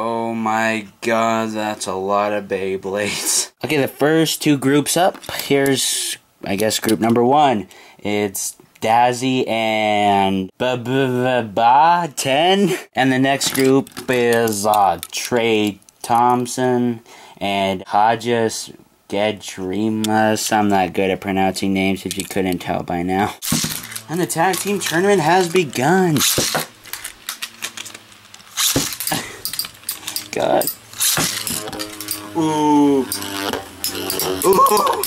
Oh my god, that's a lot of Beyblades. Okay, the first two groups up. Here's, I guess, group number one. It's Dazzy and ba ba ba 10. And the next group is uh, Trey Thompson and Hodges Gedrimas. I'm not good at pronouncing names if you couldn't tell by now. And the tag team tournament has begun. God. Ooh. Ooh. Oh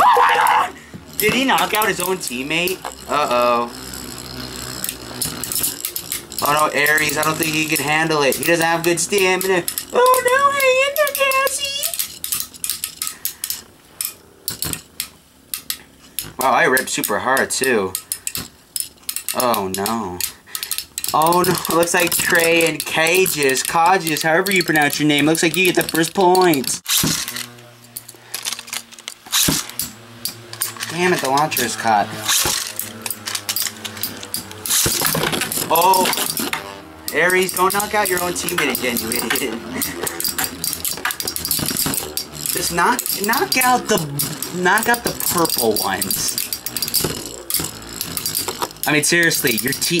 my god! Did he knock out his own teammate? Uh-oh. Oh no, Aries, I don't think he can handle it. He doesn't have good stamina. Oh no, in there, Cassie! Wow, I ripped super hard too. Oh no. Oh no, looks like Trey and Cages, Cages, however you pronounce your name, looks like you get the first point. Damn it, the launcher is caught. Oh, Aries, don't knock out your own teammate again, you idiot. Just knock, knock out the, knock out the purple ones. I mean, seriously, your te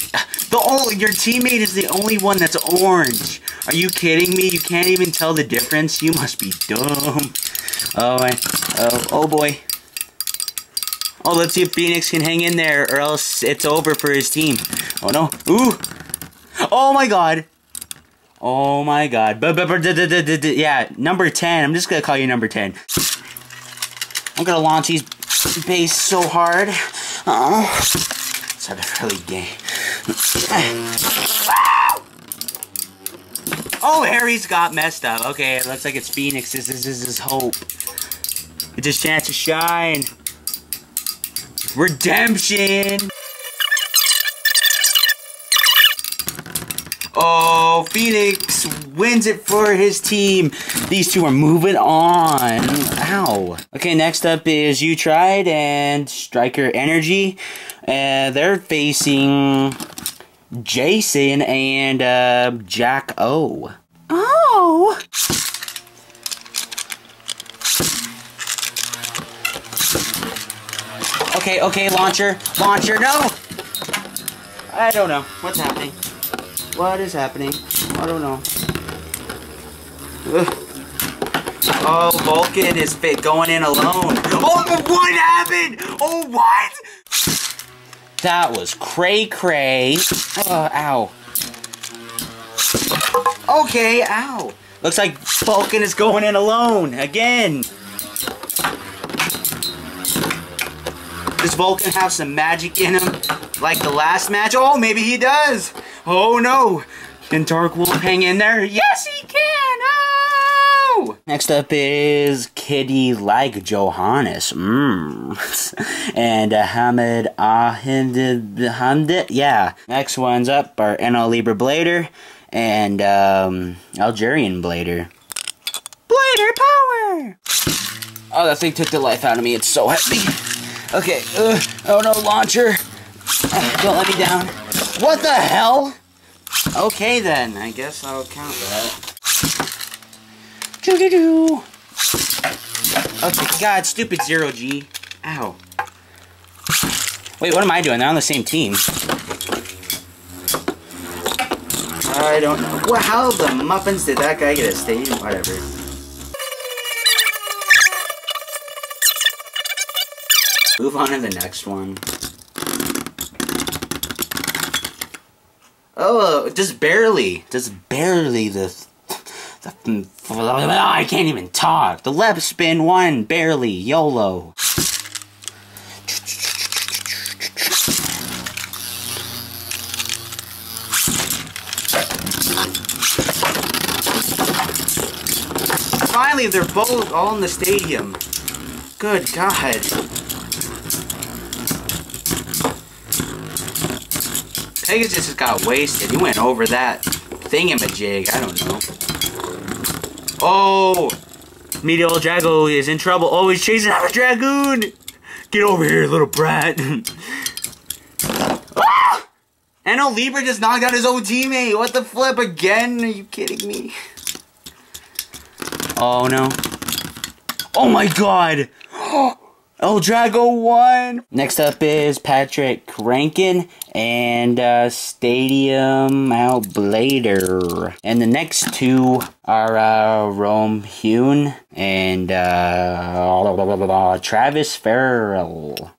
the only your teammate is the only one that's orange. Are you kidding me? You can't even tell the difference. You must be dumb. Oh my, oh, oh boy. Oh, let's see if Phoenix can hang in there, or else it's over for his team. Oh no! Ooh! Oh my God! Oh my God! Yeah, number ten. I'm just gonna call you number ten. I'm gonna launch his base so hard. Uh-huh. Oh, started really gay. Oh, Harry's got messed up. Okay, it looks like it's Phoenix. This is, this is his hope. It's his chance to shine. Redemption! Oh, Phoenix wins it for his team. These two are moving on. Ow. Okay, next up is You Tried and Striker Energy. And they're facing Jason and uh, Jack O. Oh! Okay, okay, launcher, launcher, no! I don't know. What's happening? What is happening? I don't know. Ugh. Oh, Vulcan is fit going in alone. Oh, what happened? Oh, what? That was cray cray. Oh, ow. Okay, ow. Looks like Vulcan is going in alone again. Does Vulcan have some magic in him? Like the last match? Oh, maybe he does. Oh no. Can Dark Wolf hang in there? Yes, he can. Oh! Next up is Kitty like Johannes. Mmm. and uh, Hamid Ahmed Yeah. Next one's up are NL Libra Blader and um, Algerian Blader. Blader power! Oh, that thing took the life out of me. It's so heavy. Okay. Uh, oh no, launcher. Uh, don't let me down. What the hell? Okay then, I guess I'll count that. Doo doo doo. Okay, God, stupid zero G. Ow. Wait, what am I doing? They're on the same team. I don't know. Well, how the muffins did that guy get a stadium? Whatever. Move on to the next one. Oh, just barely. Just barely the... the I can't even talk. The left spin one, barely. YOLO. Finally, they're both all in the stadium. Good God. Pegasus just got wasted. He went over that thingamajig. I don't know. Oh! Meteor Drago is in trouble. Oh, he's chasing after Dragoon! Get over here, little brat. ah! NL Libra just knocked out his own teammate. What the flip again? Are you kidding me? Oh no. Oh my god! El Drago won! Next up is Patrick Rankin and uh, Stadium Outblader. And the next two are uh, Rome Hune and uh, Travis Farrell.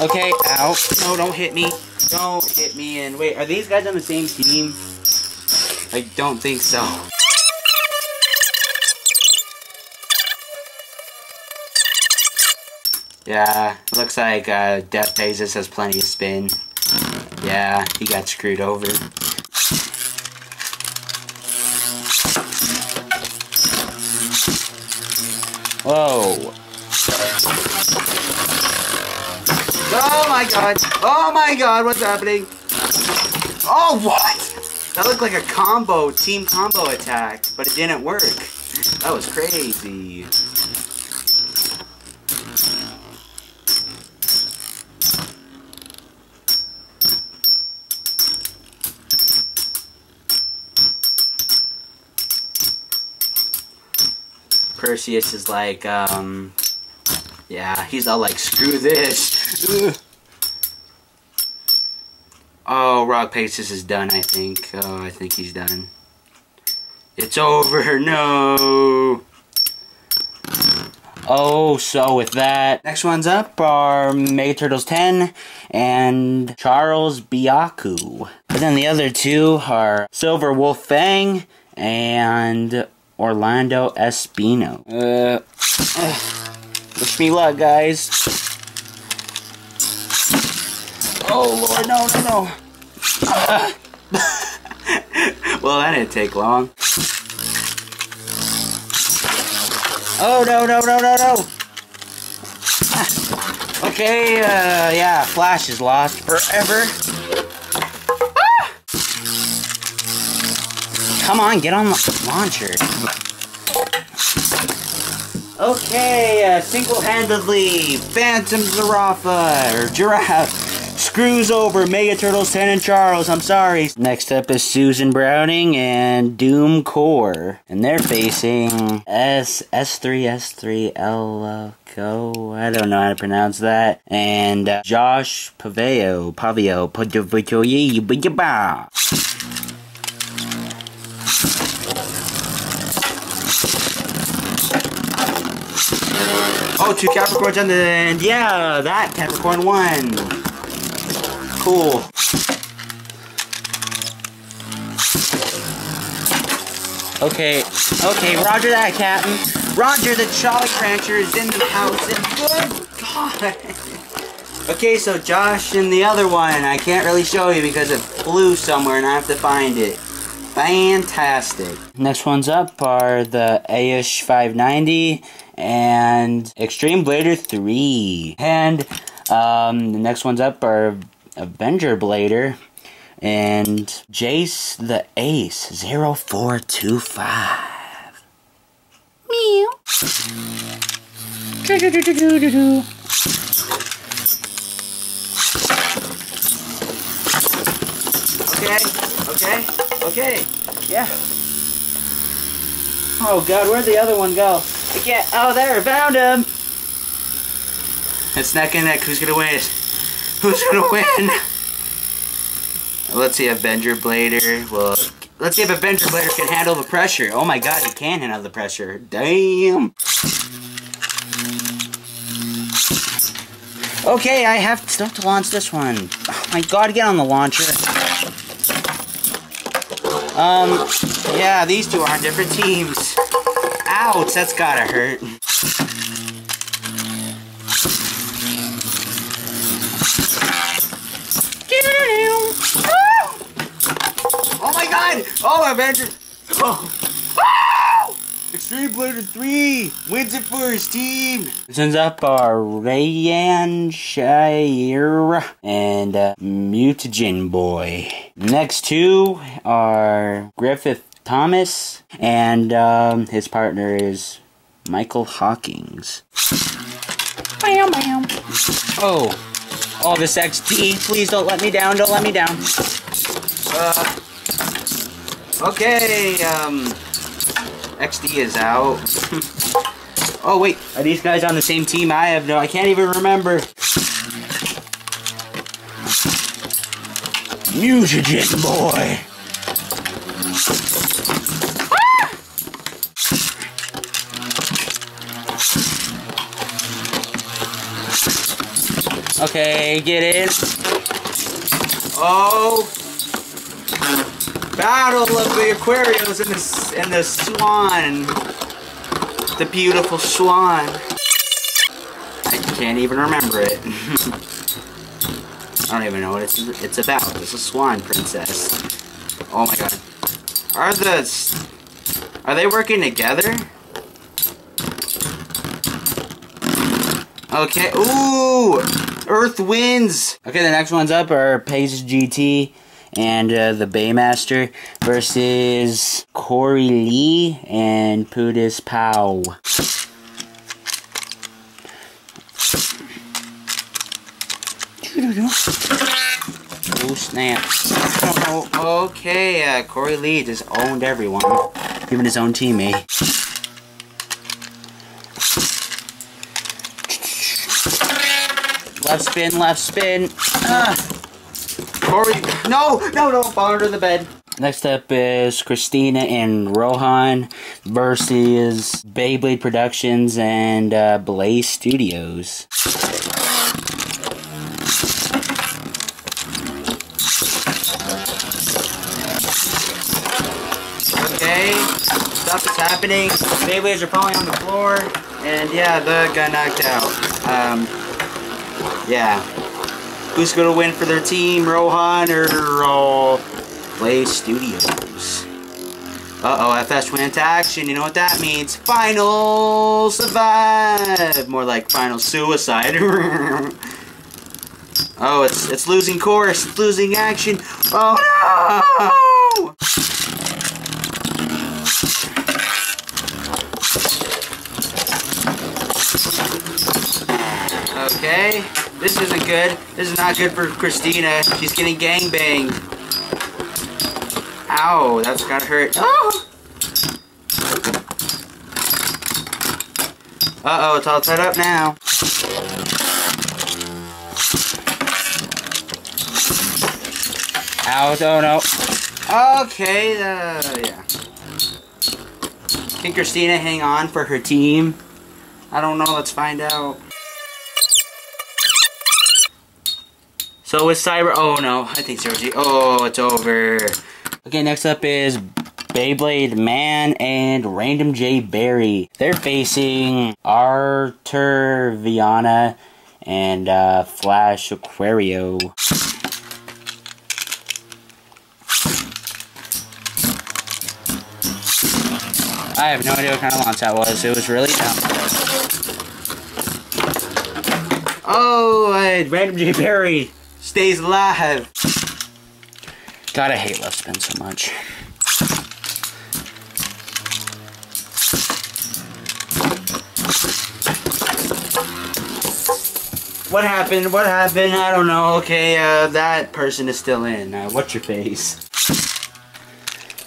Okay, out. No, don't hit me. Don't hit me. And wait, are these guys on the same team? I don't think so. Yeah, looks like uh, Death Bezos has plenty of spin. Yeah, he got screwed over. Whoa. Oh my god. Oh my god, what's happening? Oh, what? That looked like a combo, team combo attack, but it didn't work. That was crazy. Perseus is like, um, yeah, he's all like, screw this. Ugh. Oh, Rock Paces is done, I think. Oh, I think he's done. It's over, no! Oh, so with that, next one's up are Mega Turtles 10 and Charles Biaku. And then the other two are Silver Wolf Fang and Orlando Espino. Uh, uh, wish me luck, guys. Oh, Lord, no, no, no. Uh. well, that didn't take long. Oh, no, no, no, no, no. Okay, uh, yeah, Flash is lost forever. Come on, get on the launcher. Okay, uh, single-handedly, Phantom Zurafa, or Giraffe, screws over Mega Turtles 10 and Charles, I'm sorry. Next up is Susan Browning and Doom Core. And they're facing S S3 S3 L Co. I don't know how to pronounce that. And uh, Josh Paveo, Pavio, Oh, two Capricorns on the end. Yeah, that Capricorn won cool. Okay, okay, roger that, Captain. Roger, the Jolly Rancher is in the house, and good God. okay, so Josh and the other one, I can't really show you because it flew somewhere and I have to find it. Fantastic. Next ones up are the Aish 590 and Extreme Blader 3. And um, the next ones up are Avenger Blader, and Jace the Ace 0425. Meow. Do, do, do. Okay, okay, okay, yeah. Oh god, where'd the other one go? I can't, oh there, found him! It's neck and neck, who's gonna win? Who's gonna win? Let's see if Avenger Blader will... Let's see if Avenger Blader can handle the pressure. Oh my god, he can handle the pressure. Damn. Okay, I have stuff to launch this one. Oh my god, get on the launcher. Um, yeah, these two are on different teams. Ouch, that's gotta hurt. Oh my god! Oh, Avengers! Oh. oh! Extreme Blader 3 wins it for his team. Sends up our Rayan Shire and uh, Mutagen Boy. Next two are Griffith Thomas and um, his partner is Michael Hawkins. Bam, bam. Oh, all this XD. Please don't let me down. Don't let me down. Uh, okay, um, XD is out. oh wait, are these guys on the same team? I have no, I can't even remember. Mutagen boy. Okay, get in. Oh! Battle of the Aquarios and the, and the Swan. The beautiful Swan. I can't even remember it. I don't even know what it's, it's about. It's a Swan Princess. Oh my god. Are the... Are they working together? Okay. Ooh! Earth wins! Okay, the next one's up are Pace GT and uh, the Baymaster versus Corey Lee and Pudis Pow. Oh snap. Oh, okay, uh, Corey Lee just owned everyone, even his own teammate. Left spin, left spin. Ah. Corey, no, no, no, fall under the bed. Next up is Christina and Rohan versus Beyblade Productions and uh, Blaze Studios. Okay, stuff is happening. Beyblades are falling on the floor, and yeah, the got knocked out. Um, yeah. Who's gonna win for their team, Rohan or uh, Play Studios? Uh-oh, FS went into action. You know what that means? Final survive! More like final suicide. oh, it's it's losing course. It's losing action. Oh no! Okay, this isn't good. This is not good for Christina. She's getting gang banged. Ow, that's gotta hurt. Oh! Uh-oh, it's all tied up now. Ow, oh no. Okay, uh, yeah. Can Christina hang on for her team? I don't know, let's find out. So with Cyber, oh no, I think Zero G, oh, it's over. Okay, next up is Beyblade Man and Random J Berry. They're facing Arthur Viana and uh, Flash Aquario. I have no idea what kind of launch that was. It was really dumb. Oh, uh, Random J Berry stays alive. God, I hate left spin so much. What happened? What happened? I don't know. Okay, uh, that person is still in. Uh, what's your face?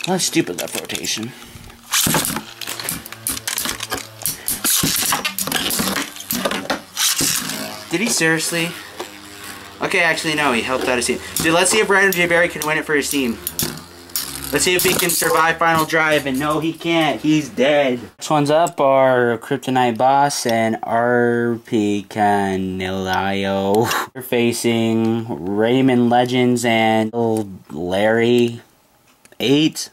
Well, stupid left rotation. Did he seriously? Okay, actually, no, he helped out his team. Dude, let's see if Random J. Barry can win it for his team. Let's see if he can survive Final Drive, and no, he can't. He's dead. Next one's up are Kryptonite Boss and RP Canilayo. They're facing Raymond Legends and Larry 8.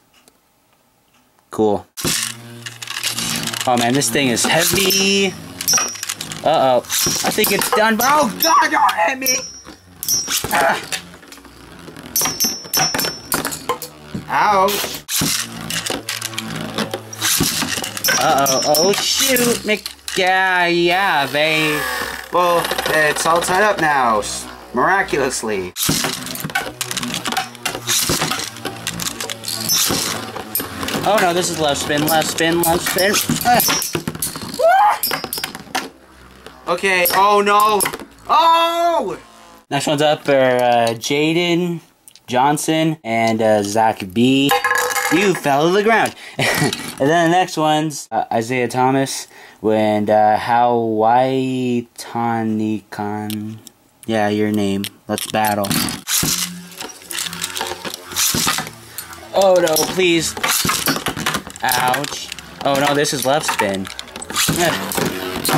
Cool. Oh man, this thing is heavy. Uh-oh. I think it's done, oh god, don't hit me! Ouch. Uh-oh. Oh, shoot. Mc yeah, yeah, they... Well, it's all tied up now. Miraculously. Oh no, this is left spin, left spin, left spin. okay, oh no. Oh! Next one's up are uh, Jaden, Johnson and uh, Zach B. You fell to the ground. and then the next one's uh, Isaiah Thomas and uh, Hawaii Tanikan. Yeah, your name. Let's battle. Oh no, please. Ouch. Oh no, this is left spin.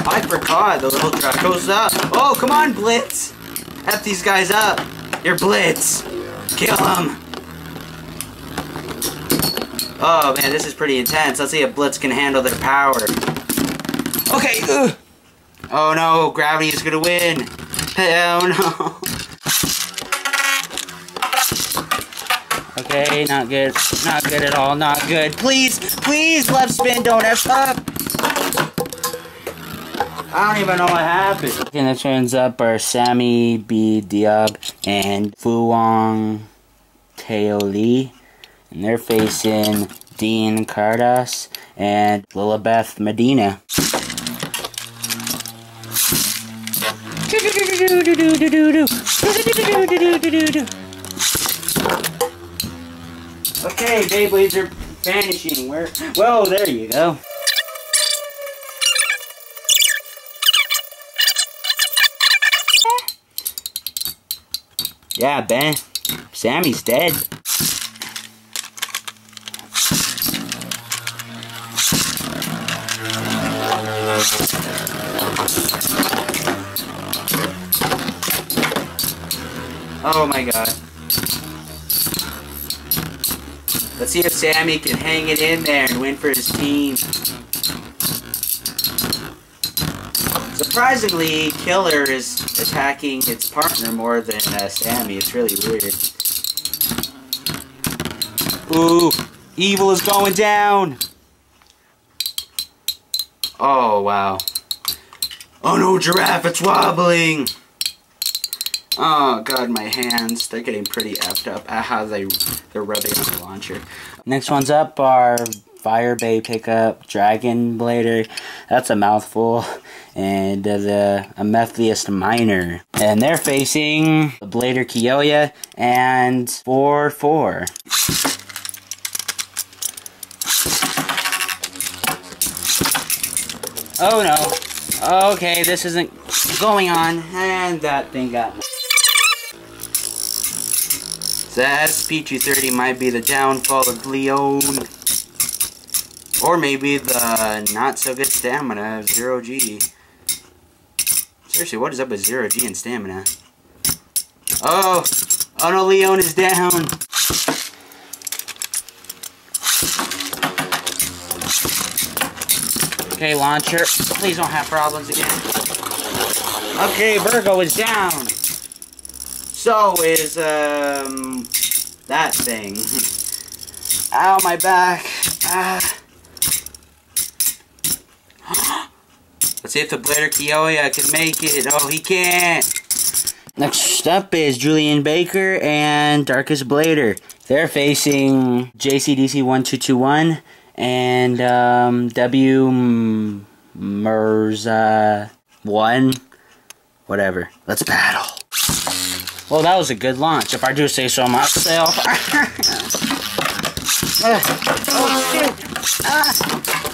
I forgot the little truck goes up. Oh, come on, Blitz. F these guys up. You're Blitz. Kill them. Oh man, this is pretty intense. Let's see if Blitz can handle their power. Okay. Ugh. Oh no, gravity is gonna win. Oh no. Okay, not good. Not good at all. Not good. Please, please, left spin, don't F up. I don't even know what happened. And the turns up are Sammy B. Diab and Fuang Teo Lee. And they're facing Dean Cardas and Lilibeth Medina. Okay, Beyblades are vanishing. Where? Whoa, there you go. Yeah, Ben. Sammy's dead. Oh my god. Let's see if Sammy can hang it in there and win for his team. Surprisingly, Killer is attacking its partner more than uh, Sammy. It's really weird. Ooh, evil is going down. Oh, wow. Oh no, Giraffe, it's wobbling. Oh god, my hands, they're getting pretty effed up at how they, they're rubbing on the launcher. Next one's up are Fire Bay Pickup, Dragon Blader, that's a mouthful, and uh, the Amethyst Miner. And they're facing Blader Kyoya and 4-4. Oh no. Okay, this isn't going on. And that thing got... That SP230 might be the downfall of Leon. Or maybe the not so good stamina of Zero G. Seriously, what is up with Zero G and stamina? Oh! Oh no, Leon is down! Okay, launcher. Please don't have problems again. Okay, Virgo is down. So is, um, that thing. Ow, my back. Ah. Let's see if the Blader Kyoya can make it. Oh, he can't. Next up is Julian Baker and Darkest Blader. They're facing JCDC 1221 and um, W Mirza 1. Whatever. Let's battle. Well, that was a good launch, if I do say so myself. uh, oh, shit. Ah.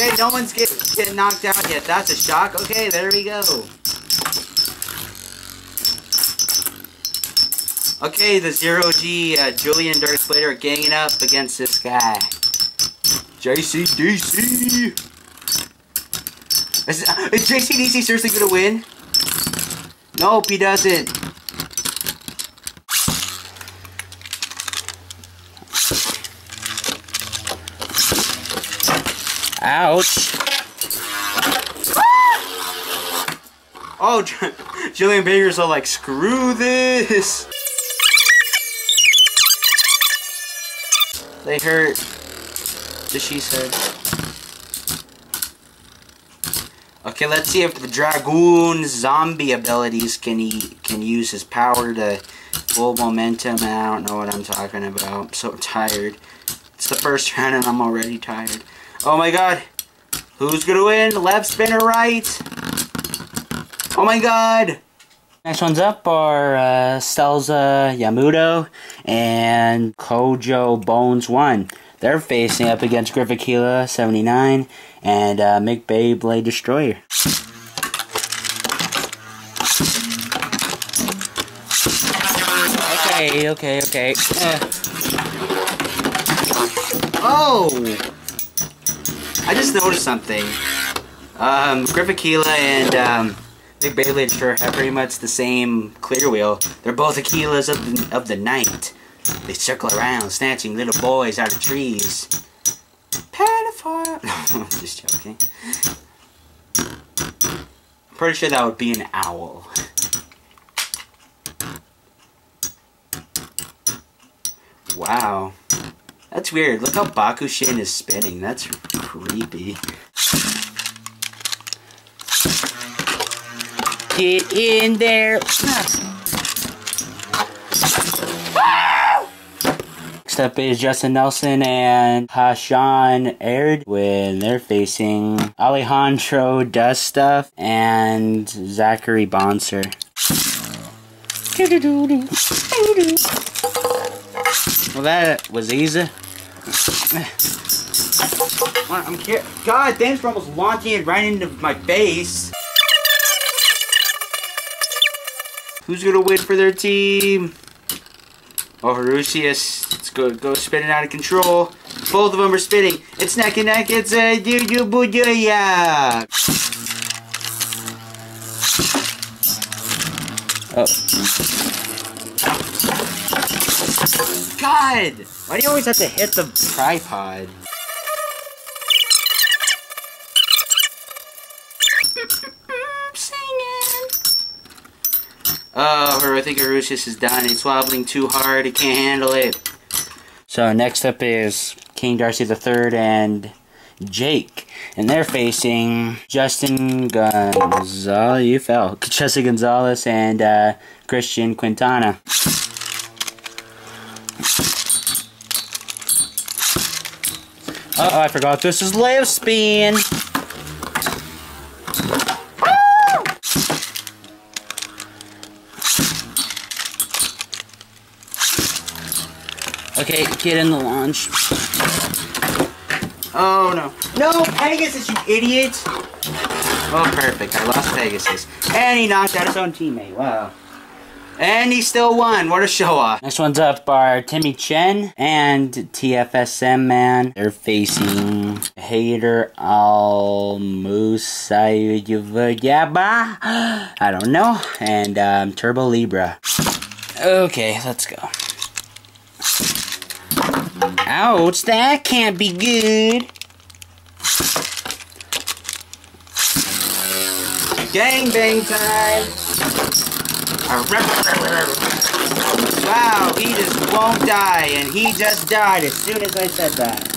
Okay, no one's get, getting knocked out yet. That's a shock. Okay, there we go. Okay, the Zero G uh, Julian Vader are ganging up against this guy. JCDC! Is, uh, is JCDC seriously gonna win? Nope, he doesn't. Ouch. Oh, Julian Baker's all like, screw this. They hurt. The she said. Okay, let's see if the Dragoon zombie abilities can he can use his power to full momentum. And I don't know what I'm talking about. I'm so tired. It's the first round and I'm already tired. Oh my god. Who's gonna win? Left spin or right? Oh my god. Next one's up are uh, Stelza Yamuto and Kojo Bones 1. They're facing up against Griffikila 79 and uh, Mick Beyblade Destroyer. Okay, okay, okay. Uh. Oh! I just noticed something. Um, Griffikila and um, Mick Beyblade sure have pretty much the same clear wheel. They're both Aquilas of the, of the night. They circle around, snatching little boys out of trees. Pedophile! No, just joking. I'm pretty sure that would be an owl. Wow. That's weird. Look how Bakushin is spinning. That's creepy. Get in there. Next up is Justin Nelson and Hashan Aird when they're facing Alejandro Dust Stuff and Zachary Bonser. Well, that was easy. I'm God, thanks for almost launching it right into my face. Who's gonna win for their team? Oh. Let's go, go spinning out of control. Both of them are spinning. It's neck and neck. It's a boo yeah. Oh. God! Why do you always have to hit the tripod? Oh, I think Arusius is done. It's wobbling too hard. He can't handle it. So next up is King Darcy III and Jake. And they're facing Justin Gonzalez. You fell. Justin Gonzalez and uh, Christian Quintana. Uh oh, I forgot this is layup spin. Get in the launch. Oh no. No, Pegasus, you idiot! Oh, perfect. I lost Pegasus. And he knocked out his own teammate. Wow. And he still won. What a show off. Next one's up are Timmy Chen and TFSM Man. They're facing Hater Al Musayaba. I don't know. And um, Turbo Libra. Okay, let's go. Ouch, that can't be good. Gang bang time. Wow, he just won't die, and he just died as soon as I said that.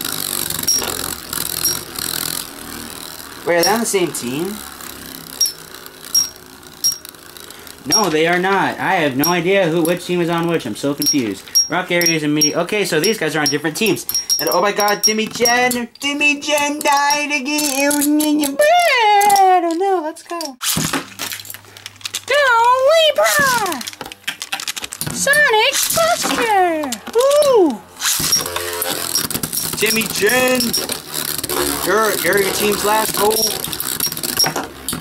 Wait, are they on the same team? No, they are not. I have no idea who which team is on which. I'm so confused. Rock Aries and me. Okay, so these guys are on different teams. And oh my god, Timmy Chen! Timmy Chen died again! I don't know, let's go. Go, Libra! Sonic Buster! Woo! Timmy Chen! You're, you're your team's last goal.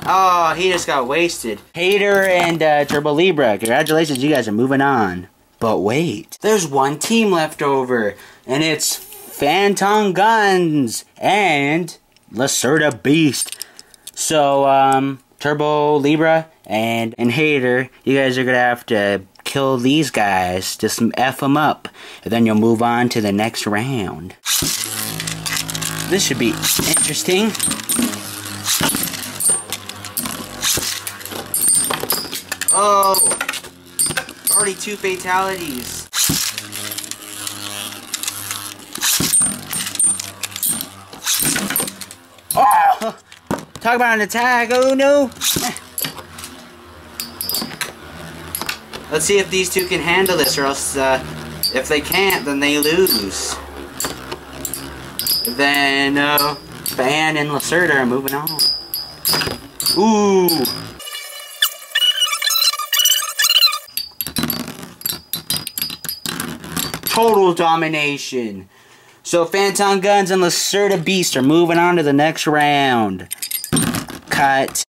Oh, he just got wasted. Hater and uh, Turbo Libra, congratulations, you guys are moving on. But wait, there's one team left over, and it's Phantom Guns and Lacerda Beast. So, um, Turbo Libra and, and Hater, you guys are gonna have to kill these guys, just F them up, and then you'll move on to the next round. This should be interesting. Oh! Already two fatalities. Oh! Talk about an attack. Oh no! Let's see if these two can handle this, or else, uh, if they can't, then they lose. Then, uh, Fan and Lacerda are moving on. Ooh! Total domination. So Phantom Guns and Lacerda Beast are moving on to the next round. Cut.